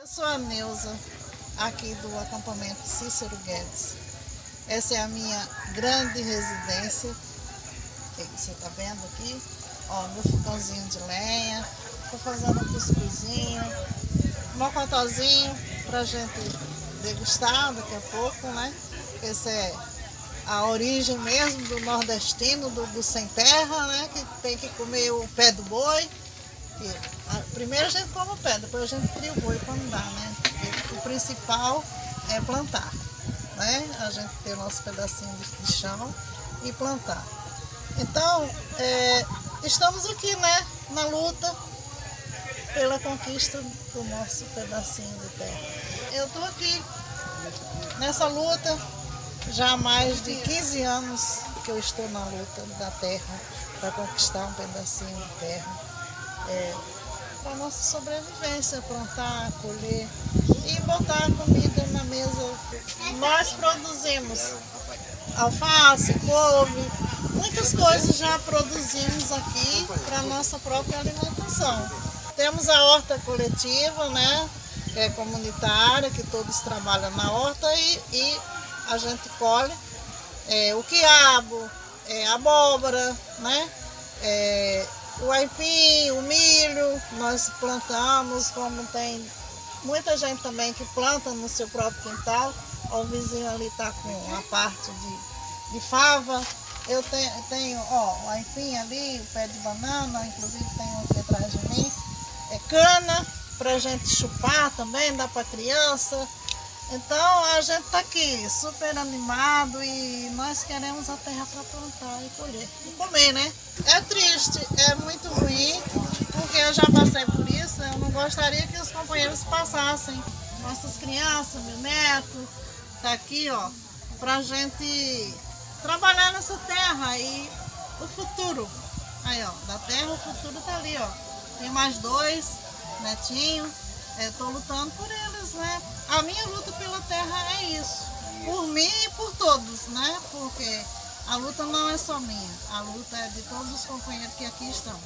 Eu sou a Neuza, aqui do acampamento Cícero Guedes. Essa é a minha grande residência. Que você está vendo aqui? Ó, meu fogãozinho de lenha. Estou fazendo um cuscuzinho, um mocotozinho para gente degustar daqui a pouco, né? Essa é a origem mesmo do nordestino, do, do sem terra, né? Que tem que comer o pé do boi. Primeiro a gente come o pé, depois a gente cria o boi quando dá, né? O principal é plantar, né? A gente ter o nosso pedacinho de chão e plantar. Então, é, estamos aqui, né? Na luta pela conquista do nosso pedacinho de terra. Eu estou aqui nessa luta já há mais de 15 anos que eu estou na luta da terra para conquistar um pedacinho de terra. É, para nossa sobrevivência, plantar, colher e botar comida na mesa. Nós produzimos alface, couve, muitas coisas já produzimos aqui para nossa própria alimentação. Temos a horta coletiva, né? Que é comunitária, que todos trabalham na horta e, e a gente colhe é, o quiabo, é, a abóbora, né? É, o aipim, o milho, nós plantamos, como tem muita gente também que planta no seu próprio quintal. O vizinho ali está com a parte de, de fava. Eu tenho, tenho ó, o aipim ali, o pé de banana, inclusive tem um aqui atrás de mim. É cana para gente chupar também, dá para criança. Então a gente está aqui super animado e nós queremos a terra para plantar e colher e comer, né? É triste, é muito ruim, porque eu já passei por isso, eu não gostaria que os companheiros passassem. Nossas crianças, meu neto, tá aqui, ó, pra gente trabalhar nessa terra e o futuro. Aí, ó, da terra o futuro tá ali, ó. Tem mais dois netinhos, estou lutando por eles, né? A minha luta pela terra é isso. Por mim e por todos, né? Porque a luta não é só minha, a luta é de todos os companheiros que aqui estão.